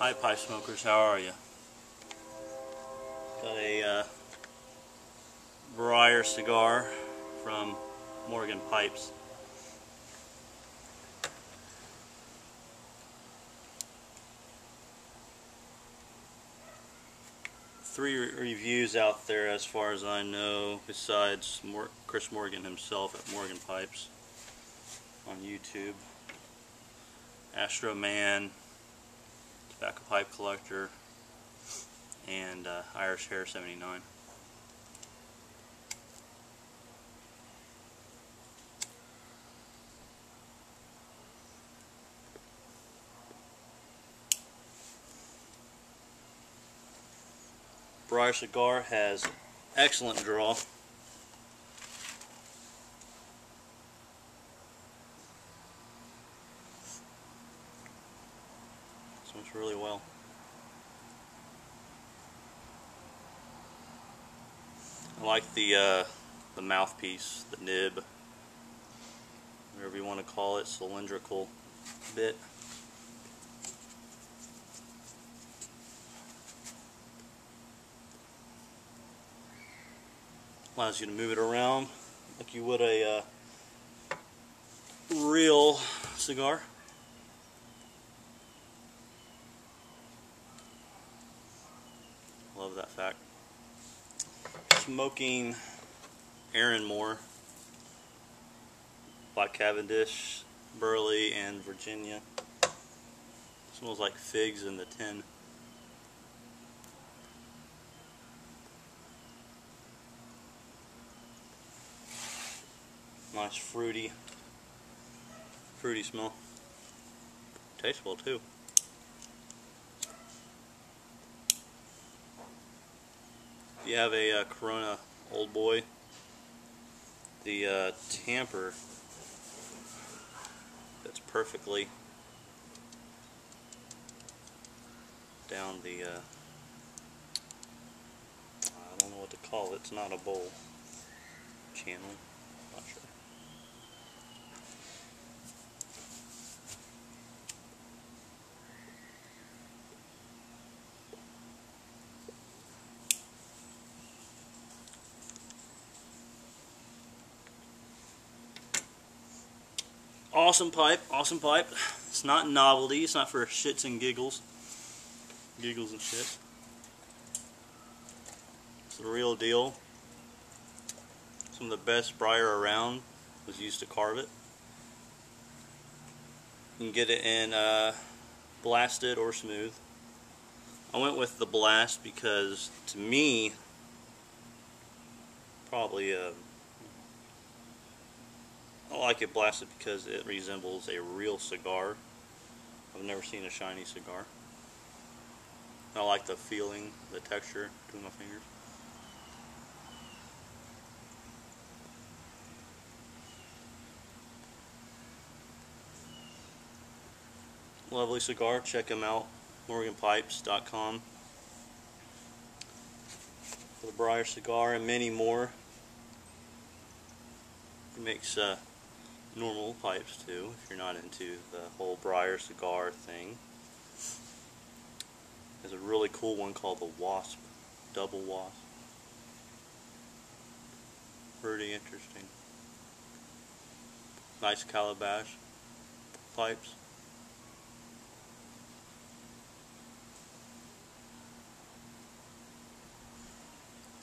Hi pipe smokers, how are you? Got a uh, Briar cigar from Morgan Pipes. Three re reviews out there as far as I know besides Mor Chris Morgan himself at Morgan Pipes on YouTube. Astro Man, Tobacco Pipe Collector, and uh, Irish Hare 79. Briar Cigar has excellent draw. Smokes really well. I like the uh, the mouthpiece, the nib, whatever you want to call it, cylindrical bit. Allows you to move it around like you would a uh, real cigar. Love that fact. Smoking Erinmore, Black Cavendish, Burley, and Virginia. Smells like figs in the tin. Nice fruity, fruity smell. Tastes well too. You have a uh, Corona Old Boy, the uh, tamper. That's perfectly. Down the, uh, I don't know what to call it, it's not a bowl channel, not sure. Awesome pipe, awesome pipe. It's not novelty, it's not for shits and giggles. Giggles and shit. It's the real deal. Some of the best briar around was used to carve it. You can get it in uh, blasted or smooth. I went with the blast because to me, probably a uh, I like it blasted because it resembles a real cigar. I've never seen a shiny cigar. I like the feeling, the texture between my fingers. Lovely cigar. Check them out. MorganPipes.com for the Briar cigar and many more. He makes uh, normal pipes too, if you're not into the whole briar cigar thing. There's a really cool one called the Wasp, Double Wasp. Pretty interesting. Nice calabash pipes.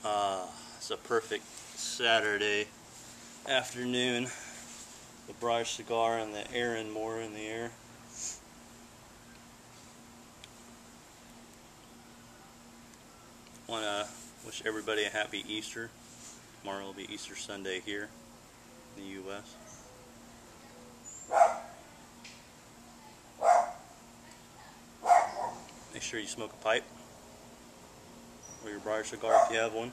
Uh, it's a perfect Saturday afternoon the Briar cigar and the Erinmore in the air. Want to wish everybody a happy Easter. Tomorrow will be Easter Sunday here in the U.S. Make sure you smoke a pipe or your Briar cigar if you have one.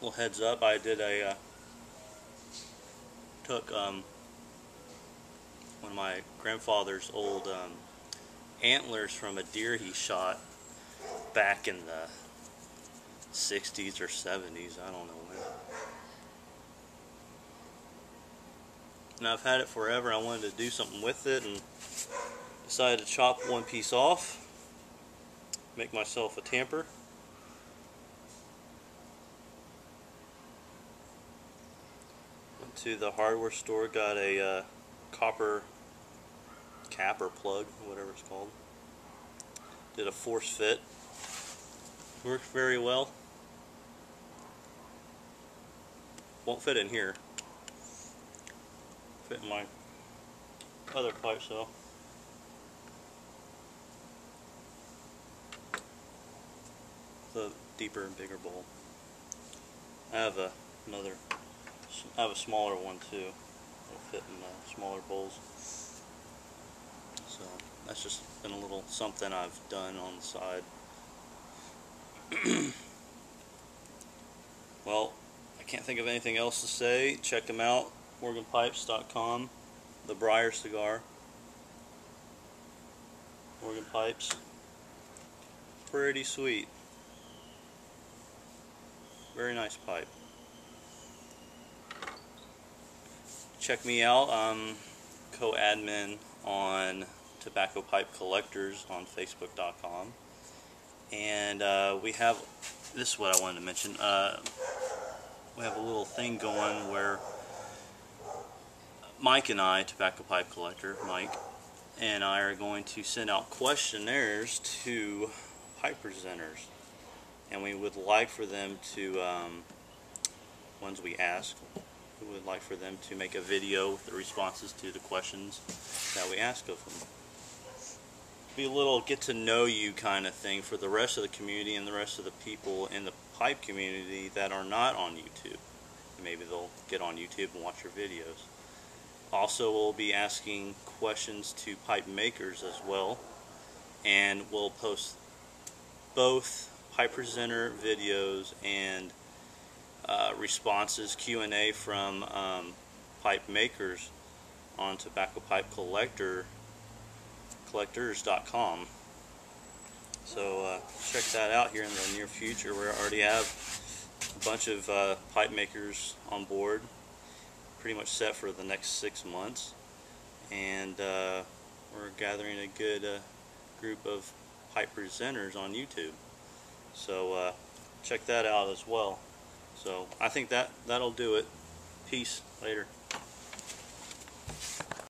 Little heads up, I did a uh, took um, one of my grandfather's old um, antlers from a deer he shot back in the 60s or 70s, I don't know when. And I've had it forever. I wanted to do something with it, and decided to chop one piece off, make myself a tamper. To the hardware store, got a uh, copper cap or plug, whatever it's called. Did a force fit. Worked very well. Won't fit in here. Fit in my other pipe so. The deeper and bigger bowl. I have a, another, I have a smaller one too. It'll fit in the smaller bowls. So that's just been a little something I've done on the side. well, I can't think of anything else to say. Check them out, morganpipes.com, the Briar cigar. Morgan Pipes. Pretty sweet. Very nice pipe. Check me out. I'm co-admin on Tobacco Pipe Collectors on Facebook.com. And uh, we have, this is what I wanted to mention, uh, we have a little thing going where Mike and I, Tobacco Pipe Collector, Mike, and I are going to send out questionnaires to pipe presenters and we would like for them to, um, ones we ask, we would like for them to make a video with the responses to the questions that we ask of them. Be a little get to know you kind of thing for the rest of the community and the rest of the people in the pipe community that are not on YouTube. Maybe they'll get on YouTube and watch your videos. Also, we'll be asking questions to pipe makers as well, and we'll post both pipe presenter videos and uh, responses Q&A from um, pipe makers on tobacco pipe collector collectors.com so uh, check that out here in the near future. We already have a bunch of uh, pipe makers on board pretty much set for the next six months. And uh, we're gathering a good uh, group of pipe presenters on YouTube. So uh, check that out as well. So I think that that'll do it. Peace. Later.